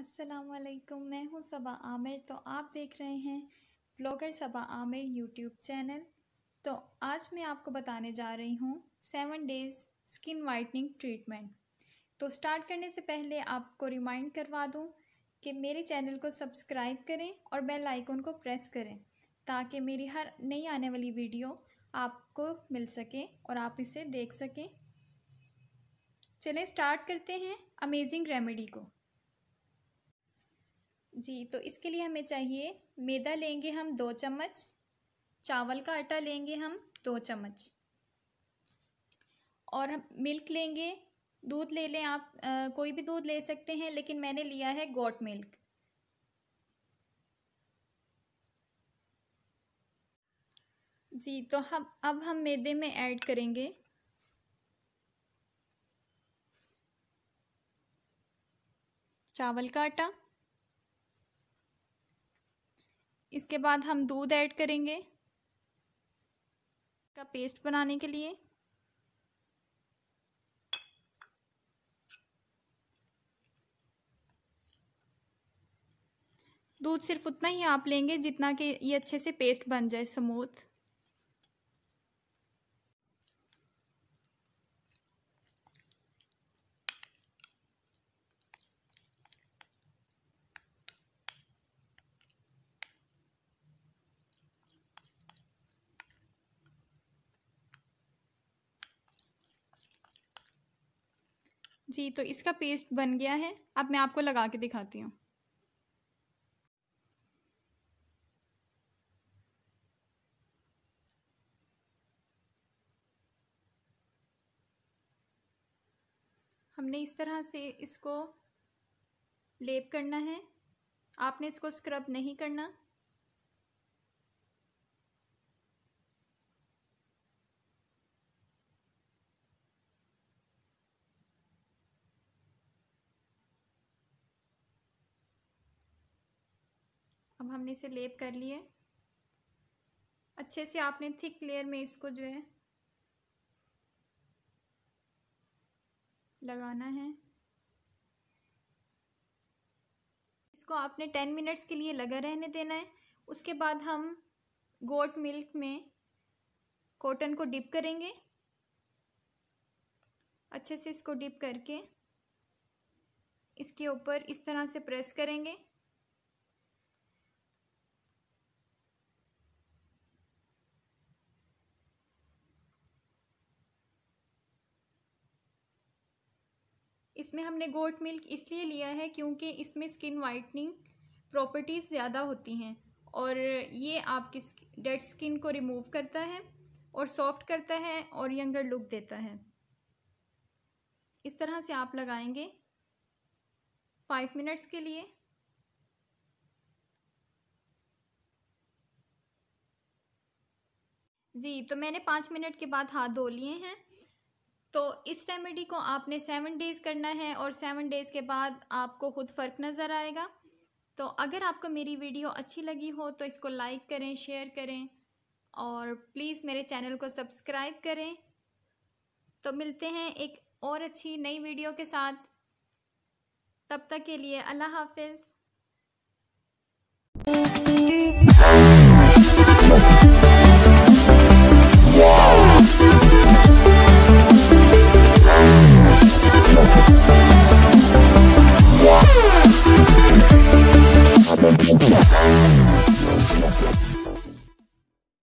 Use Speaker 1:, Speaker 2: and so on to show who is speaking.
Speaker 1: असलकुम मैं हूँ सबा आमिर। तो आप देख रहे हैं blogger Saba Aamir YouTube channel. तो आज मैं आपको बताने जा रही हूँ seven days skin whitening treatment. तो स्टार्ट करने से पहले आपको रिमाइंड करवा दूँ कि मेरे चैनल को सब्सक्राइब करें और बेल आइकन को प्रेस करें, ताकि मेरी हर नई आने वाली वीडियो आपको मिल सके और आप इसे देख सकें। चलें स्टार्ट करते हैं अमेजिंग रेमेडी को। जी तो इसके लिए हमें चाहिए मैदा लेंगे हम दो चम्मच चावल का आटा लेंगे हम दो चम्मच। और हम मिल्क लेंगे दूध ले लें आप आ, कोई भी दूध ले सकते हैं लेकिन मैंने लिया है गोट मिल्क। जी तो हम अब हम मैदे में ऐड करेंगे। चावल का आटा। इसके बाद हम दूध ऐड करेंगे का पेस्ट बनाने के लिए। दूध सिर्फ़ उतना ही आप लेंगे जितना कि ये अच्छे से पेस्ट बन जाए स्मूथ। जी तो इसका पेस्ट बन गया है। अब मैं आपको लगा के दिखाती हूँ। हमने इस तरह से इसको लेप करना है। आपने इसको स्क्रब नहीं करना। हमने इसे लेप कर लिए अच्छे से आपने थिक लेयर में इसको जो है लगाना है। इसको आपने टेन मिनट्स के लिए लगा रहने देना है। उसके बाद हम गोट मिल्क में कॉटन को डिप करेंगे। अच्छे से इसको डिप करके इसके ऊपर इस तरह से प्रेस करेंगे। इसमें हमने गोट मिल्क इसलिए लिया है क्योंकि इसमें स्किन वाइटनिंग प्रॉपर्टीज़ ज़्यादा होती हैं और ये आपकी डेड स्किन को रिमूव करता है और सॉफ्ट करता है और यंगर लुक देता है। इस तरह से आप लगाएँगे फाइव मिनट्स के लिए। जी तो मैंने पाँच मिनट के बाद हाथ धो लिए हैं। तो इस रेमेडी को आपने सेवन डेज़ करना है और सेवन डेज़ के बाद आपको खुद फ़र्क नज़र आएगा। तो अगर आपको मेरी वीडियो अच्छी लगी हो तो इसको लाइक करें शेयर करें और प्लीज़ मेरे चैनल को सब्सक्राइब करें। तो मिलते हैं एक और अच्छी नई वीडियो के साथ। तब तक के लिए अल्लाह हाफिज़।